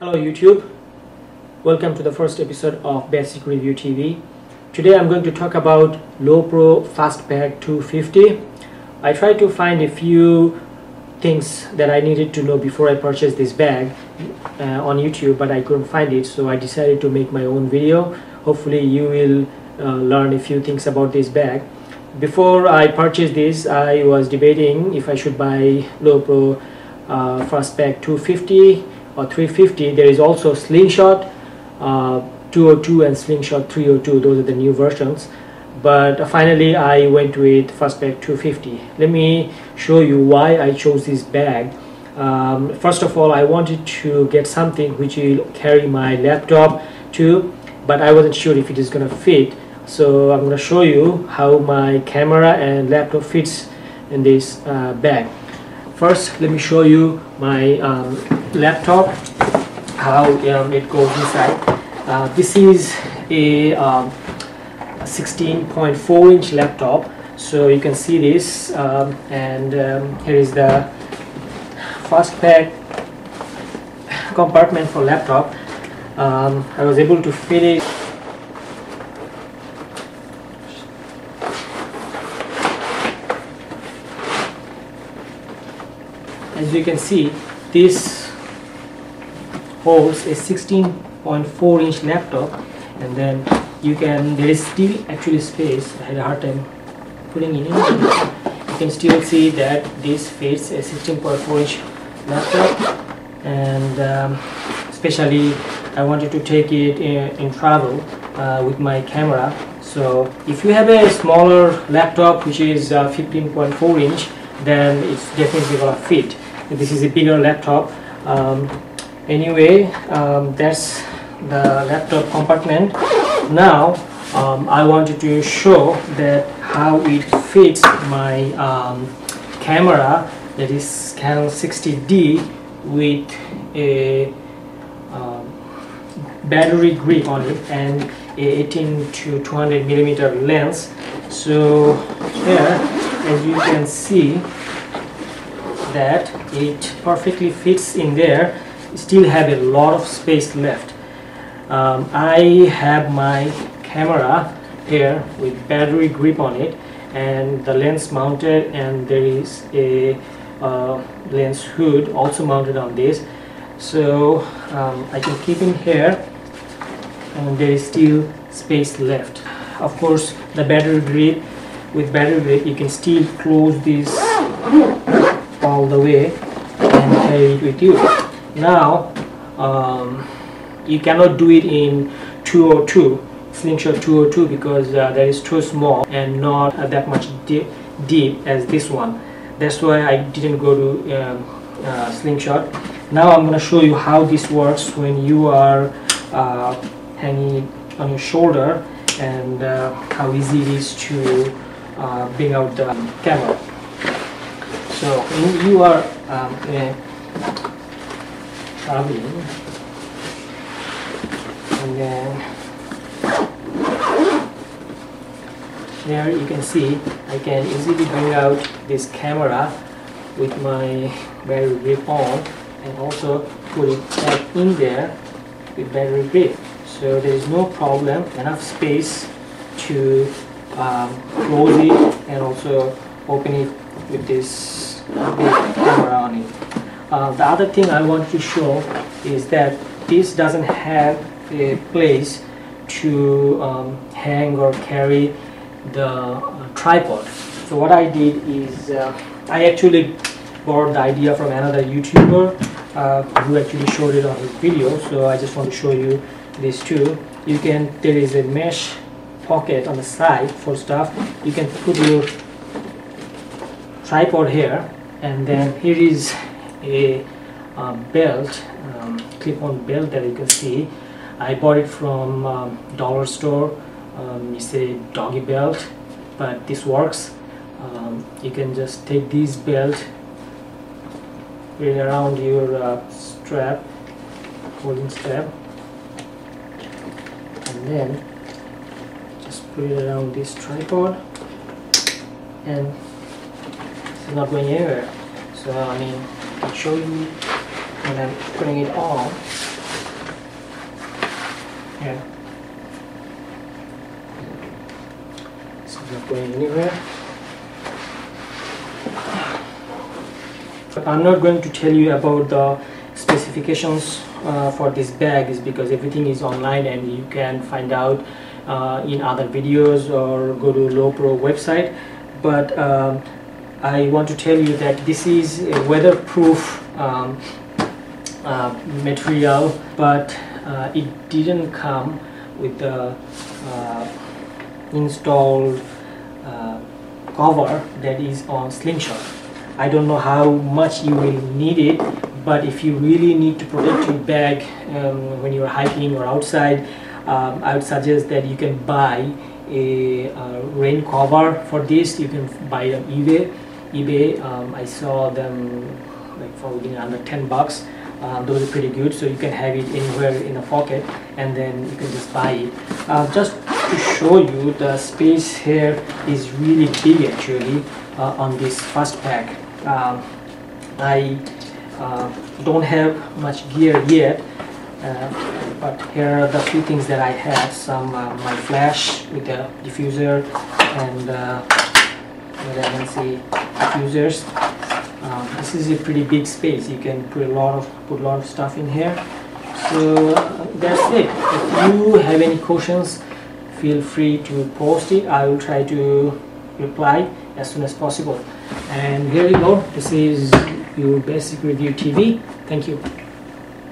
Hello YouTube, welcome to the first episode of Basic Review TV. Today I'm going to talk about Lowepro Fastpack 250. I tried to find a few things that I needed to know before I purchased this bag uh, on YouTube but I couldn't find it so I decided to make my own video. Hopefully you will uh, learn a few things about this bag. Before I purchased this I was debating if I should buy Lowepro uh, Fastpack 250 or 350 there is also slingshot uh, 202 and slingshot 302 those are the new versions. But finally I went with Fastpack 250 let me show you why I chose this bag. Um, first of all I wanted to get something which will carry my laptop too but I wasn't sure if it is gonna fit. So I'm gonna show you how my camera and laptop fits in this uh, bag. First let me show you my um, laptop how um, it goes inside. Uh, this is a 16.4 um, inch laptop. So you can see this um, and um, here is the fast pack compartment for laptop. Um, I was able to fit it as you can see this holds a 16.4 inch laptop and then you can there is still actually space. I had a hard time putting it in. You can still see that this fits a 16.4 inch laptop and um, especially I wanted to take it in, in travel uh, with my camera. So if you have a smaller laptop which is 15.4 uh, inch then it's definitely gonna fit. This is a bigger laptop um, anyway um, that's the laptop compartment. Now um, I wanted to show that how it fits my um, camera that is Canon 60D with a um, battery grip on it and a 18 to 200 millimeter lens. So here as you can see that it perfectly fits in there still have a lot of space left. Um, I have my camera here with battery grip on it and the lens mounted and there is a uh, lens hood also mounted on this. So um, I can keep in here and there is still space left. Of course the battery grip with battery grip you can still close this all the way and carry it with you now um, you cannot do it in 202 slingshot 202 because uh, that is too small and not uh, that much deep, deep as this one. That's why I didn't go to um, uh, slingshot. Now I'm gonna show you how this works when you are uh, hanging on your shoulder and uh, how easy it is to uh, bring out the camera. So when you are um, and then there you can see I can easily bring out this camera with my battery grip on and also put it back in there with battery grip so there is no problem enough space to um, close it and also open it with this big camera on it. Uh, the other thing I want to show is that this doesn't have a place to um, hang or carry the uh, tripod. So what I did is uh, I actually borrowed the idea from another YouTuber uh, who actually showed it on his video. So I just want to show you this too. You can there is a mesh pocket on the side for stuff. You can put your tripod here and then here is a uh, belt um, clip-on belt that you can see. I bought it from um, dollar store. Um, it's a doggy belt but this works. Um, you can just take this belt put it around your uh, strap holding strap and then just put it around this tripod and it's not going anywhere. So I mean, I'll show you when I'm putting it on. Yeah. It's not going anywhere. But I'm not going to tell you about the specifications uh, for this bag is because everything is online and you can find out uh, in other videos or go to Lowepro website but um, I want to tell you that this is a weatherproof um, uh, material but uh, it didn't come with the uh, installed uh, cover that is on slingshot. I don't know how much you will need it but if you really need to protect your bag um, when you're hiking or outside um, I would suggest that you can buy a, a, rain cover for this. You can buy them eBay eBay um, I saw them like for under 10 bucks. Um, those are pretty good so you can have it anywhere in a pocket and then you can just buy it. Uh, just to show you the space here is really big actually uh, on this Fastpack. Um, I uh, don't have much gear yet uh, but here are the few things that I have. Some uh, my flash with the diffuser and uh, I can see diffusers um, this is a pretty big space. You can put a lot of put a lot of stuff in here. So uh, that's it. If you have any questions feel free to post it. I will try to reply as soon as possible. And here you go. This is your basic review TV thank you